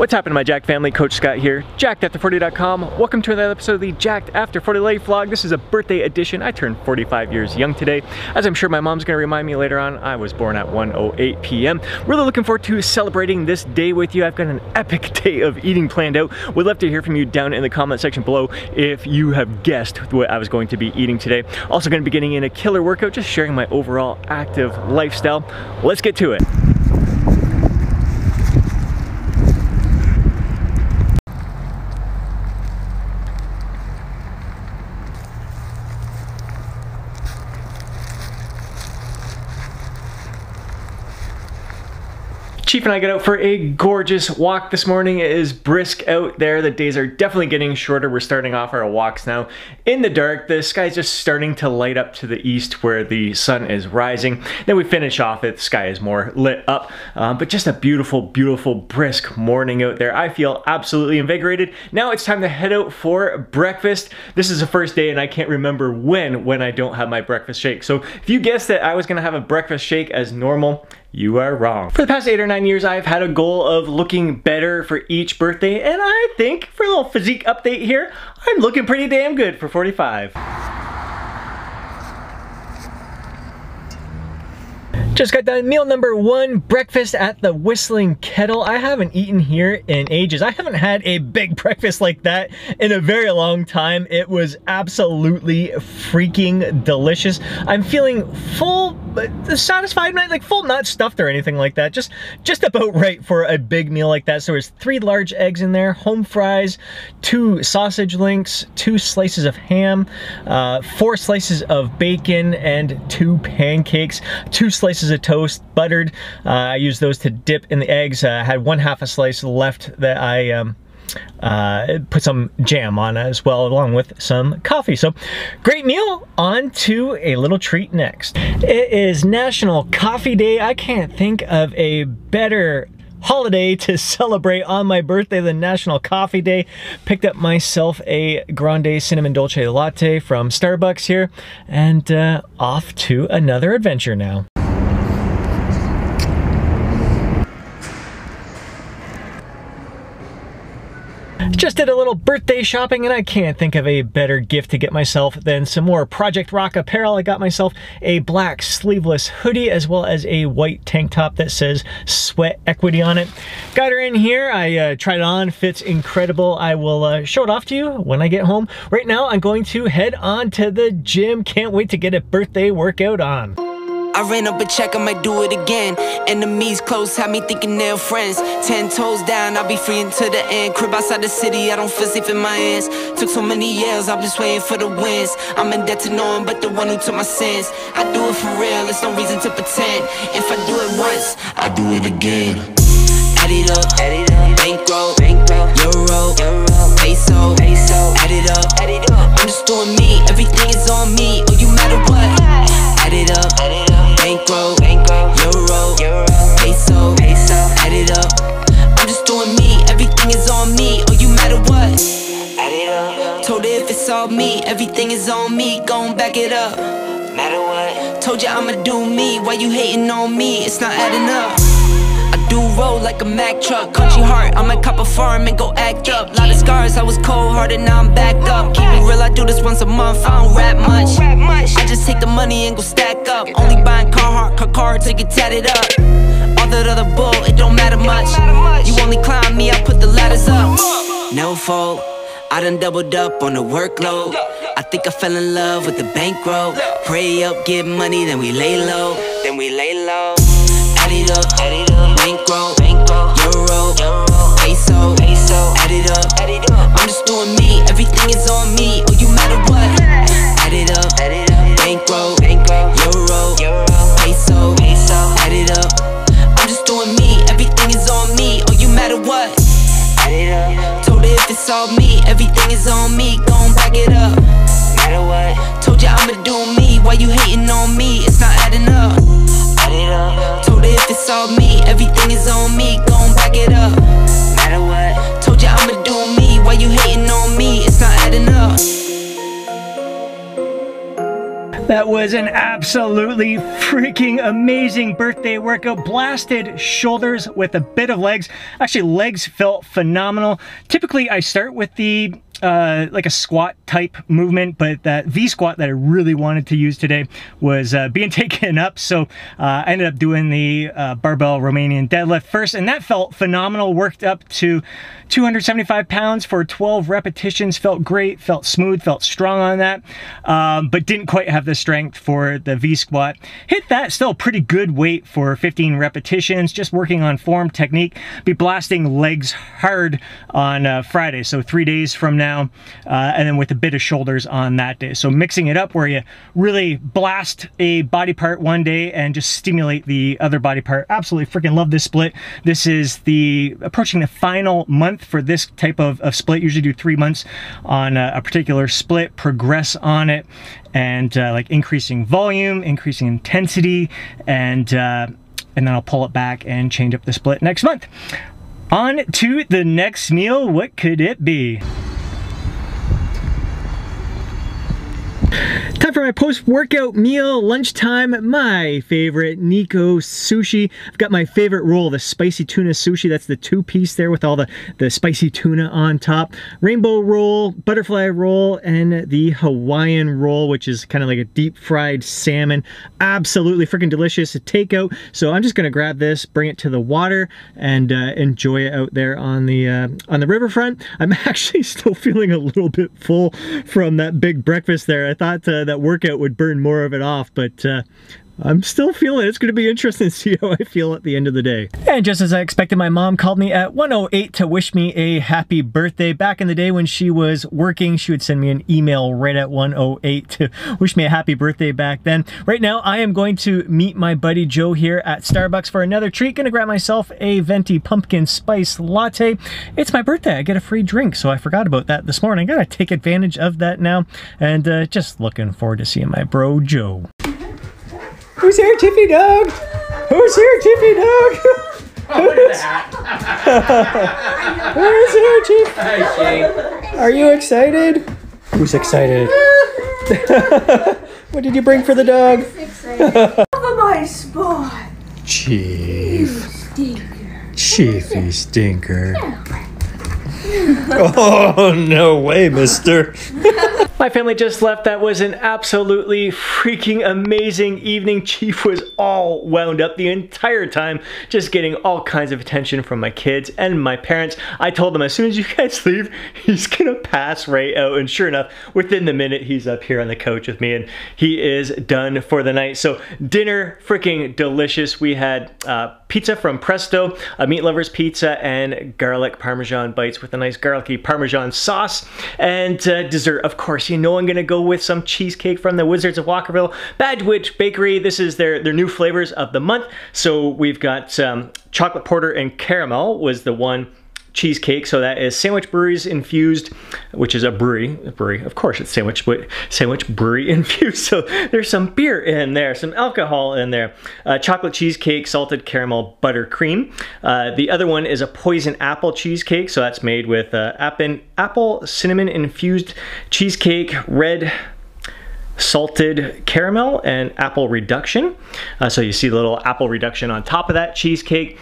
What's happening my Jack family? Coach Scott here, jackedafter40.com. Welcome to another episode of the Jacked After 40 Life Vlog. This is a birthday edition. I turned 45 years young today. As I'm sure my mom's gonna remind me later on, I was born at 1.08 p.m. Really looking forward to celebrating this day with you. I've got an epic day of eating planned out. Would love to hear from you down in the comment section below if you have guessed what I was going to be eating today. Also gonna be getting in a killer workout, just sharing my overall active lifestyle. Let's get to it. Chief and I got out for a gorgeous walk this morning. It is brisk out there. The days are definitely getting shorter. We're starting off our walks now in the dark. The sky's just starting to light up to the east where the sun is rising. Then we finish off it. The sky is more lit up, um, but just a beautiful, beautiful, brisk morning out there. I feel absolutely invigorated. Now it's time to head out for breakfast. This is the first day and I can't remember when when I don't have my breakfast shake. So if you guessed that I was gonna have a breakfast shake as normal, you are wrong. For the past eight or nine years, I've had a goal of looking better for each birthday, and I think for a little physique update here, I'm looking pretty damn good for 45. Just got done meal number one, breakfast at the Whistling Kettle. I haven't eaten here in ages. I haven't had a big breakfast like that in a very long time. It was absolutely freaking delicious. I'm feeling full, satisfied, not like full, not stuffed or anything like that. Just, just about right for a big meal like that. So there's three large eggs in there, home fries, two sausage links, two slices of ham, uh, four slices of bacon, and two pancakes, two slices of toast, buttered. Uh, I used those to dip in the eggs. Uh, I had one half a slice left that I um, uh, put some jam on as well, along with some coffee. So great meal, on to a little treat next. It is National Coffee Day. I can't think of a better holiday to celebrate on my birthday the National Coffee Day. Picked up myself a Grande Cinnamon Dolce Latte from Starbucks here and uh, off to another adventure now. Just did a little birthday shopping and I can't think of a better gift to get myself than some more Project Rock apparel. I got myself a black sleeveless hoodie as well as a white tank top that says Sweat Equity on it. Got her in here. I uh, tried it on. Fits incredible. I will uh, show it off to you when I get home. Right now I'm going to head on to the gym. Can't wait to get a birthday workout on. I ran up a check, I might do it again. Enemies close, had me thinking they're friends. Ten toes down, I'll be free until the end. Crib outside the city, I don't feel safe in my hands. Took so many years, I'm just waiting for the wins. I'm in debt to no one but the one who took my sins. I do it for real, there's no reason to pretend. If I do it once, I do it again. Add it up, add it up. bankroll, bankroll, euro, euro, peso, peso. Add it up, add it up. I'm just doing me, everything is on me. Oh, you matter what? Me, everything is on me. Gon' back it up. Matter what? Told you I'ma do me. Why you hating on me? It's not adding up I do roll like a Mack truck Country heart, I might cop a farm and go act up Lot of scars, I was cold hearted, now I'm back up Keep it real, I do this once a month, I don't rap much I just take the money and go stack up Only buying Carhartt, car car to get tatted up All that other bull, it don't matter much You only climb me, I put the ladders up No fault I done doubled up on the workload. I think I fell in love with the bankroll. Pray up, get money, then we lay low. Then we lay low. Add it up, add it up. Bankroll, it's all me, everything is on me. Gon' back it up. No Matter what? Told you I'ma do me. Why you hating on me? It's not adding up. Add it up. Told her if it's all me everything is on me, gon' back it up. No Matter what? Told you I'ma do me, why you hating on me? It's not adding up. That was an absolutely freaking amazing birthday workout. Blasted shoulders with a bit of legs. Actually, legs felt phenomenal. Typically, I start with the uh, like a squat type movement, but that V squat that I really wanted to use today was uh, being taken up. So uh, I ended up doing the uh, barbell Romanian deadlift first, and that felt phenomenal. Worked up to 275 pounds for 12 repetitions. Felt great, felt smooth, felt strong on that, um, but didn't quite have the strength for the V squat. Hit that still pretty good weight for 15 repetitions. Just working on form technique. Be blasting legs hard on uh, Friday, so three days from now uh, and then with a bit of shoulders on that day. So mixing it up where you really blast a body part one day and just stimulate the other body part. Absolutely freaking love this split. This is the approaching the final month for this type of, of split. Usually do three months on a, a particular split, progress on it, and uh, like increasing volume, increasing intensity, and uh, and then I'll pull it back and change up the split next month. On to the next meal, what could it be? Time for my post-workout meal, lunchtime, my favorite Nikko sushi. I've got my favorite roll, the spicy tuna sushi. That's the two-piece there with all the, the spicy tuna on top. Rainbow roll, butterfly roll, and the Hawaiian roll, which is kind of like a deep-fried salmon. Absolutely freaking delicious takeout. So I'm just gonna grab this, bring it to the water, and uh, enjoy it out there on the, uh, on the riverfront. I'm actually still feeling a little bit full from that big breakfast there. I thought uh, that workout would burn more of it off, but uh, I'm still feeling it. It's going to be interesting to see how I feel at the end of the day. And just as I expected, my mom called me at 108 to wish me a happy birthday. Back in the day when she was working, she would send me an email right at 108 to wish me a happy birthday back then. Right now, I am going to meet my buddy Joe here at Starbucks for another treat. Gonna grab myself a venti pumpkin spice latte. It's my birthday. I get a free drink, so I forgot about that this morning. Gotta take advantage of that now. And uh, just looking forward to seeing my bro Joe. Who's here, Tiffy Dog? Who's here, Tiffy Dog? Who's, Who's here, Tiff? Hi, Shane. Are you excited? Who's excited? what did you bring for the dog? Over my spot. Chief. Stinker. Chiefy stinker. Oh, no way, mister. My family just left. That was an absolutely freaking amazing evening. Chief was all wound up the entire time, just getting all kinds of attention from my kids and my parents. I told them as soon as you guys leave, he's gonna pass right out. And sure enough, within the minute, he's up here on the couch with me and he is done for the night. So dinner, freaking delicious. We had uh, pizza from Presto, a meat lover's pizza, and garlic parmesan bites with a nice garlicky parmesan sauce. And uh, dessert, of course, you know I'm gonna go with some cheesecake from the Wizards of Walkerville Badge Witch Bakery. This is their, their new flavors of the month. So we've got um, chocolate porter and caramel was the one cheesecake. So that is Sandwich Breweries infused, which is a brewery. A brewery, of course, it's sandwich, but sandwich brewery infused. So there's some beer in there, some alcohol in there. Uh, chocolate cheesecake, salted caramel butter cream. Uh, the other one is a poison apple cheesecake. So that's made with uh, apple, apple cinnamon infused cheesecake, red salted caramel and apple reduction. Uh, so you see the little apple reduction on top of that cheesecake.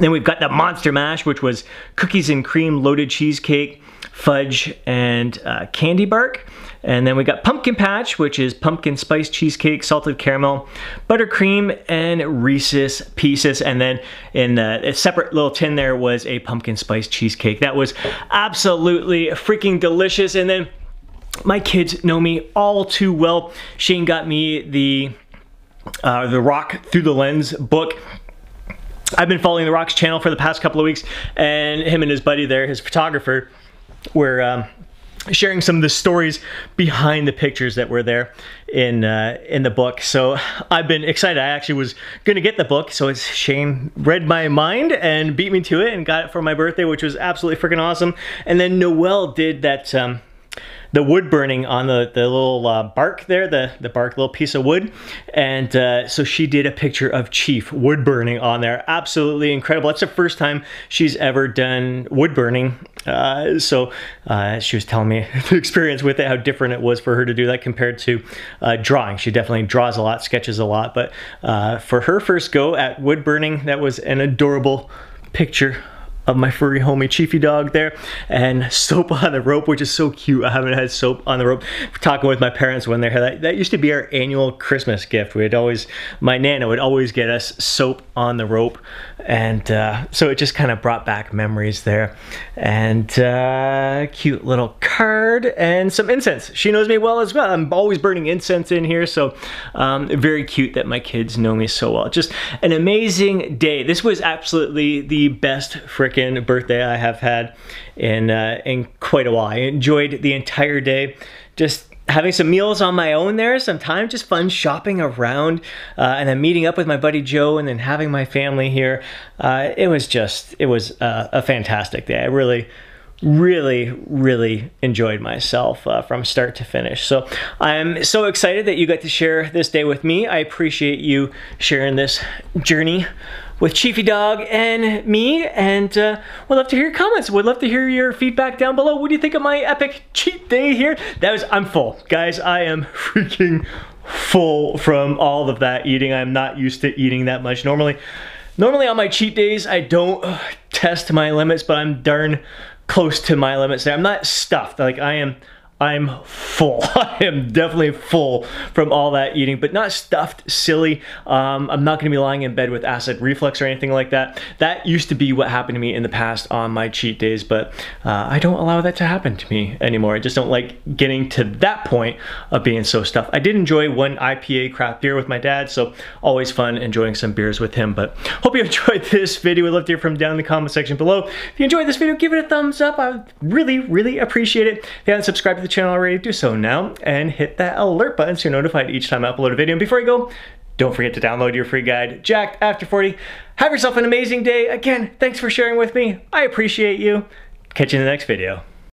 Then we've got the Monster Mash, which was cookies and cream loaded cheesecake, fudge, and uh, candy bark. And then we got Pumpkin Patch, which is pumpkin spice cheesecake, salted caramel, buttercream, and Reese's Pieces. And then in a separate little tin there was a pumpkin spice cheesecake. That was absolutely freaking delicious. And then my kids know me all too well. Shane got me the uh, the Rock Through the Lens book. I've been following The Rock's channel for the past couple of weeks, and him and his buddy there, his photographer, were um, sharing some of the stories behind the pictures that were there in uh, in the book. So I've been excited. I actually was going to get the book, so it's Shane read my mind and beat me to it and got it for my birthday, which was absolutely freaking awesome. And then Noel did that. Um, the wood burning on the, the little uh, bark there, the, the bark little piece of wood. And uh, so she did a picture of Chief wood burning on there. Absolutely incredible. That's the first time she's ever done wood burning. Uh, so uh, she was telling me the experience with it, how different it was for her to do that compared to uh, drawing. She definitely draws a lot, sketches a lot. But uh, for her first go at wood burning, that was an adorable picture of my furry homie Chiefy dog there and soap on the rope which is so cute. I haven't had soap on the rope talking with my parents when they're here that, that used to be our annual Christmas gift. We'd always my nana would always get us soap on the rope and uh, so it just kind of brought back memories there. And uh, cute little card and some incense. She knows me well as well. I'm always burning incense in here so um, very cute that my kids know me so well. Just an amazing day. This was absolutely the best frick freaking birthday I have had in uh, in quite a while. I enjoyed the entire day. Just having some meals on my own there, some time, just fun shopping around, uh, and then meeting up with my buddy Joe, and then having my family here. Uh, it was just, it was uh, a fantastic day. I really, really, really enjoyed myself uh, from start to finish. So I'm so excited that you got to share this day with me. I appreciate you sharing this journey with Chiefy Dog and me, and uh, would love to hear your comments. Would love to hear your feedback down below. What do you think of my epic cheat day here? That was, I'm full. Guys, I am freaking full from all of that eating. I'm not used to eating that much. Normally, normally on my cheat days, I don't uh, test my limits, but I'm darn close to my limits there. I'm not stuffed. Like I am I'm full. I am definitely full from all that eating, but not stuffed, silly. Um, I'm not gonna be lying in bed with acid reflux or anything like that. That used to be what happened to me in the past on my cheat days, but uh, I don't allow that to happen to me anymore. I just don't like getting to that point of being so stuffed. I did enjoy one IPA craft beer with my dad, so always fun enjoying some beers with him. But hope you enjoyed this video. We'd love to hear from down in the comment section below. If you enjoyed this video, give it a thumbs up. I would really, really appreciate it. If you haven't subscribed to the channel already, do so now and hit that alert button so you're notified each time I upload a video. And before you go, don't forget to download your free guide, Jacked After 40. Have yourself an amazing day. Again, thanks for sharing with me. I appreciate you. Catch you in the next video.